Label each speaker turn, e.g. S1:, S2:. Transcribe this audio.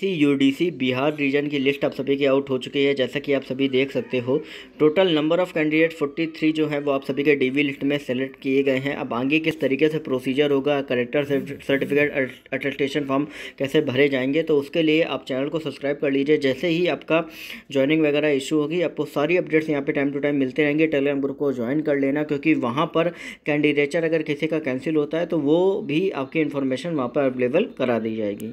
S1: सी UDC Bihar region की list आप सभी की आउट हो चुकी है। जैसा कि आप सभी देख सकते हो, टोटल नंबर ऑफ़ कैंडिडेट 43 जो है, वो आप सभी के डीवी लिस्ट में सेलेक्ट किए गए हैं। अब आगे किस तरीके से प्रोसीजर होगा करेक्टर सर्टिफिकेट अटेस्टेशन फॉर्म कैसे भरे जाएँगे तो उसके लिए आप चैनल को सब्सक्राइब कर लीजिए। जैसे ही आपका ज्वाइनिंग वगैरह इशू होगी, आपको सारी अपडेट्स यहाँ पर टाइम टू टाइम मिलते रहेंगे। टेलीग्राम ग्रुप को ज्वाइन कर लेना, क्योंकि वहाँ पर कैंडिडेचर अगर किसी का कैंसिल होता है तो वो भी आपकी इन्फॉर्मेशन वहाँ पर अवेलेबल करा दी जाएगी।